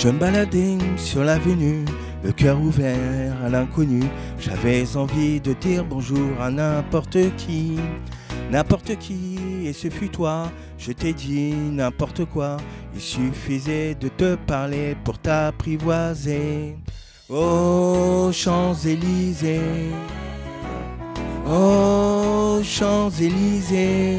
Je me baladais sur l'avenue, le cœur ouvert à l'inconnu. J'avais envie de dire bonjour à n'importe qui, n'importe qui, et ce fut toi. Je t'ai dit n'importe quoi, il suffisait de te parler pour t'apprivoiser. Oh Champs-Élysées, oh Champs-Élysées.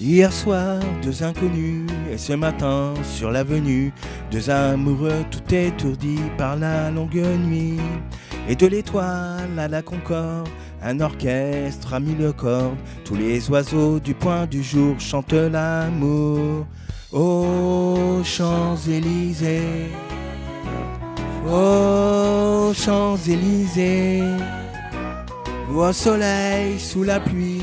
Hier soir, deux inconnus, et ce matin, sur l'avenue, deux amoureux tout étourdis par la longue nuit. Et de l'étoile à la concorde, un orchestre a mis le cordes, tous les oiseaux du point du jour chantent l'amour. Aux Champs-Élysées, aux Champs-Élysées, au soleil, sous la pluie,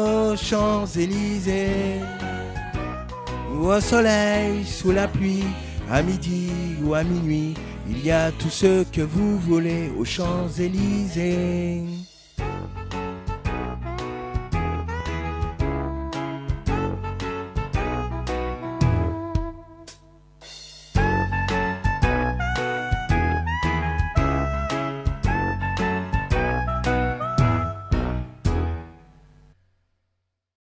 Champs-Élysées. Au soleil, sous la pluie, à midi ou à minuit, il y a tout ce que vous voulez aux Champs-Élysées.